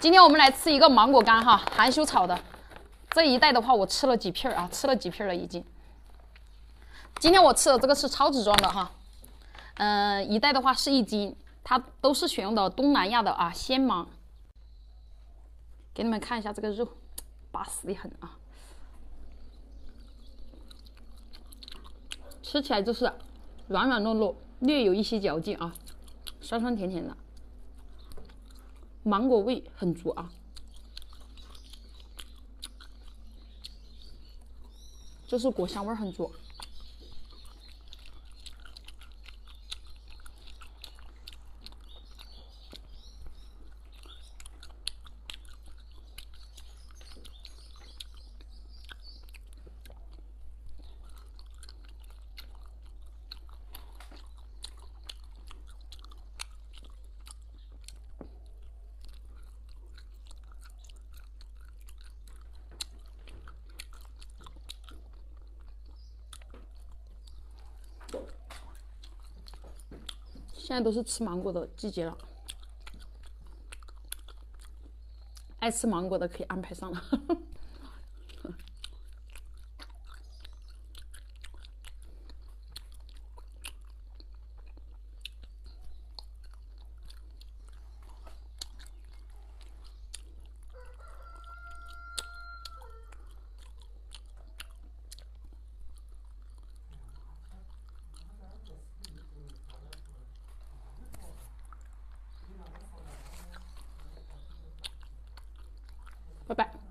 今天我们来吃一个芒果干哈，含羞草的。这一袋的话，我吃了几片啊，吃了几片了已经。今天我吃的这个是超值装的哈，嗯，一袋的话是一斤，它都是选用的东南亚的啊鲜芒。给你们看一下这个肉，巴适的很啊，吃起来就是软软糯糯，略有一些嚼劲啊，酸酸甜甜的。芒果味很足啊，就是果香味很足。现在都是吃芒果的季节了，爱吃芒果的可以安排上了。Bye bye.